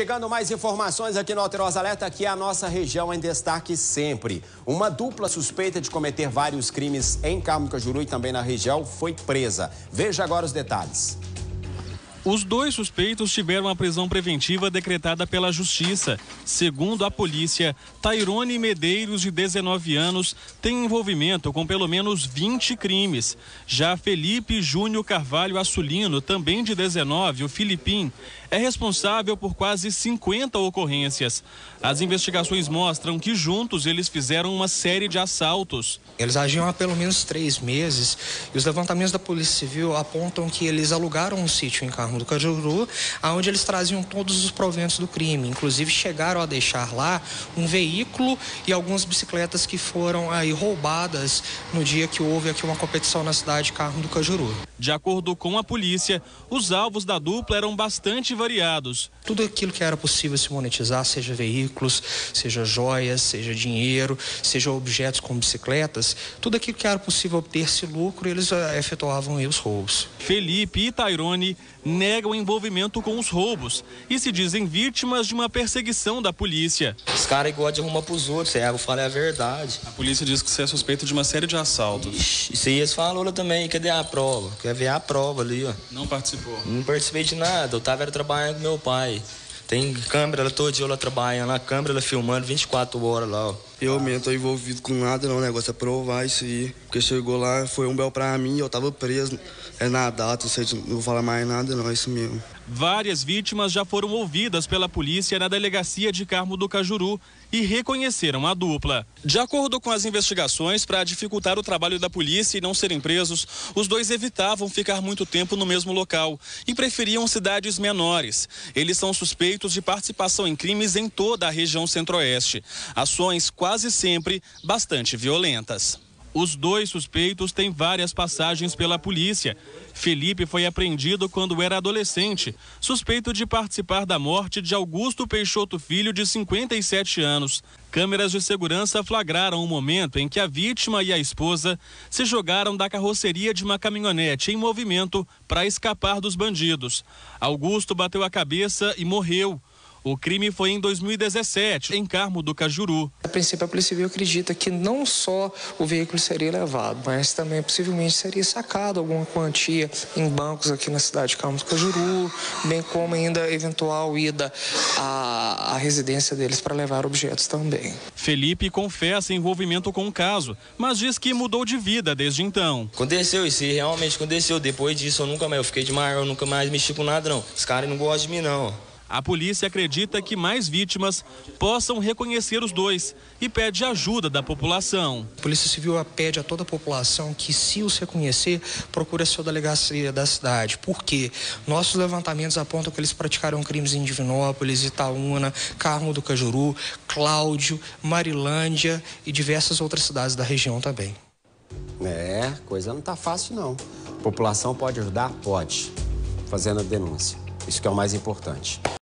Chegando mais informações aqui no Alterosa Alerta, aqui é a nossa região em destaque sempre. Uma dupla suspeita de cometer vários crimes em Cajuru e também na região foi presa. Veja agora os detalhes. Os dois suspeitos tiveram a prisão preventiva decretada pela Justiça. Segundo a polícia, Tairone Medeiros, de 19 anos, tem envolvimento com pelo menos 20 crimes. Já Felipe Júnior Carvalho Assulino, também de 19, o Filipim, é responsável por quase 50 ocorrências. As investigações mostram que juntos eles fizeram uma série de assaltos. Eles agiam há pelo menos três meses e os levantamentos da Polícia Civil apontam que eles alugaram um sítio em Carmo do Cajuru, aonde eles traziam todos os proventos do crime. Inclusive chegaram a deixar lá um veículo e algumas bicicletas que foram aí roubadas no dia que houve aqui uma competição na cidade de Carmo do Cajuru. De acordo com a polícia, os alvos da dupla eram bastante variados. Tudo aquilo que era possível se monetizar, seja veículos, seja joias, seja dinheiro, seja objetos como bicicletas, tudo aquilo que era possível obter-se lucro, eles uh, efetuavam os roubos. Felipe e Tairone negam envolvimento com os roubos e se dizem vítimas de uma perseguição da polícia. Os caras gostam de arrumar pros outros, é, eu falei a verdade. A polícia diz que você é suspeito de uma série de assaltos. Ixi, isso aí eles falaram também, cadê a prova? Quer ver a prova ali, ó. Não participou? Não participei de nada, eu tava trabalhando com meu pai. Tem câmera ela todo dia ela trabalhando, na câmera ela filmando 24 horas lá, ó. Eu mesmo tô envolvido com nada não, o negócio é provar isso aí. Porque chegou lá, foi um bel pra mim, eu tava preso. É na data, não vou falar mais nada não, é isso mesmo. Várias vítimas já foram ouvidas pela polícia na delegacia de Carmo do Cajuru e reconheceram a dupla. De acordo com as investigações, para dificultar o trabalho da polícia e não serem presos, os dois evitavam ficar muito tempo no mesmo local e preferiam cidades menores. Eles são suspeitos de participação em crimes em toda a região centro-oeste. Ações quase sempre bastante violentas. Os dois suspeitos têm várias passagens pela polícia. Felipe foi apreendido quando era adolescente, suspeito de participar da morte de Augusto Peixoto Filho, de 57 anos. Câmeras de segurança flagraram o momento em que a vítima e a esposa se jogaram da carroceria de uma caminhonete em movimento para escapar dos bandidos. Augusto bateu a cabeça e morreu. O crime foi em 2017, em Carmo do Cajuru. A princípio, a Polícia Civil acredita que não só o veículo seria levado, mas também possivelmente seria sacado alguma quantia em bancos aqui na cidade de Carmo do Cajuru, bem como ainda eventual ida à, à residência deles para levar objetos também. Felipe confessa envolvimento com o caso, mas diz que mudou de vida desde então. Aconteceu isso, realmente aconteceu. Depois disso, eu nunca mais, eu fiquei de maior, eu nunca mais mexi com nada, não. Os caras não gostam de mim, não. A polícia acredita que mais vítimas possam reconhecer os dois e pede ajuda da população. A Polícia Civil pede a toda a população que, se os reconhecer, procure a sua delegacia da cidade. Por quê? Nossos levantamentos apontam que eles praticaram crimes em Divinópolis, Itaúna, Carmo do Cajuru, Cláudio, Marilândia e diversas outras cidades da região também. É, coisa não tá fácil não. A população pode ajudar? Pode. Fazendo a denúncia. Isso que é o mais importante.